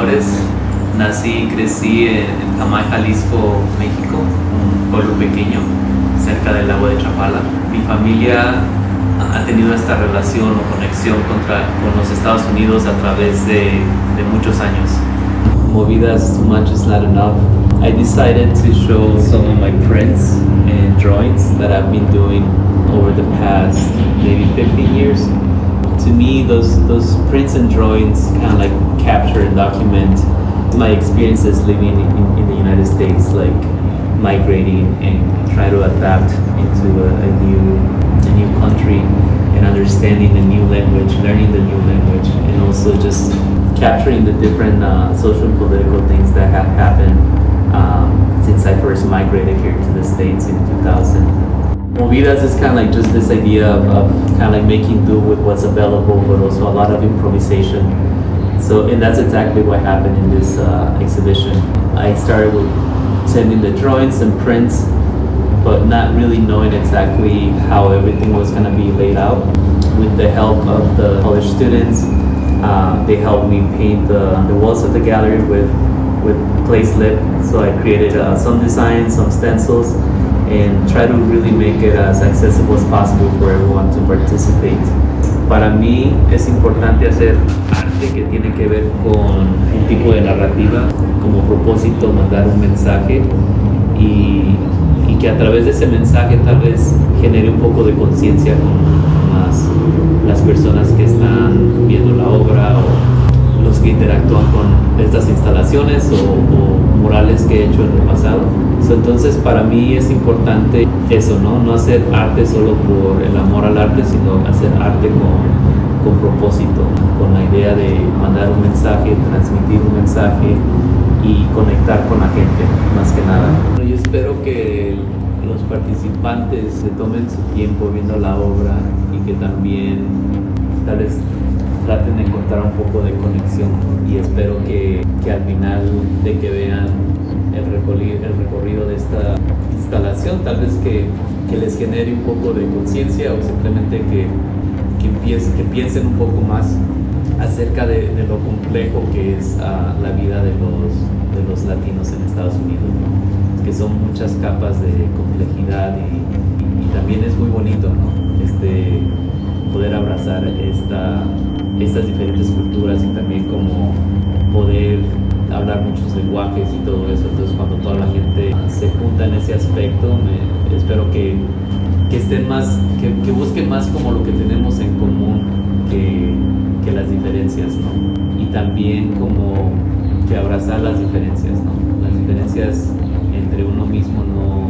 menores. Nací y crecí en Tamay, Jalisco, México, un pueblo pequeño cerca del lago de Chapala. Mi familia ha tenido esta relación o conexión contra, con los Estados Unidos a través de, de muchos años. Movidas too much is not enough. I decided to show some of my prints and drawings that I've been doing over the past maybe 15 years. To me, those those prints and drawings kind of like capture and document my experiences living in, in the United States, like migrating and try to adapt into a, a new a new country and understanding the new language, learning the new language, and also just capturing the different uh, social and political things that have happened um, since I first migrated here to the States in 2000. Movidas is kind of like just this idea of, of kind of like making do with what's available, but also a lot of improvisation. So, and that's exactly what happened in this uh, exhibition. I started with sending the drawings and prints, but not really knowing exactly how everything was going to be laid out. With the help of the college students, uh, they helped me paint the, the walls of the gallery with with clay slip. So I created uh, some designs, some stencils, and try to really make it as accessible as possible for everyone to participate. Para mí es importante hacer arte que tiene que ver con un tipo de narrativa, como propósito mandar un mensaje y, y que a través de ese mensaje tal vez genere un poco de conciencia con las, las personas que están viendo la obra o los que interactúan con estas instalaciones o, o murales que he hecho en el pasado. Entonces para mí es importante eso, ¿no? No hacer arte solo por el amor al arte, sino hacer arte con, con propósito, con la idea de mandar un mensaje, transmitir un mensaje y conectar con la gente, más que nada. Yo espero que los participantes se tomen su tiempo viendo la obra y que también tal vez traten de encontrar un poco de conexión y espero que, que al final de que vean el recorrido, el recorrido de esta instalación, tal vez que, que les genere un poco de conciencia o simplemente que, que, empiecen, que piensen un poco más acerca de, lo complejo que es uh, la vida de los, de los latinos en Estados Unidos, que son muchas capas de complejidad y, también es muy bonito este, poder abrazar esta, estas diferentes culturas y también como poder hablar muchos lenguajes y todo eso. Entonces cuando toda la gente se junta en ese aspecto, me, espero que, que estén más, que, que, busquen más como lo que tenemos en común que, que, las diferencias, ¿no? Y también como que abrazar las diferencias, ¿no? Las diferencias entre uno mismo no,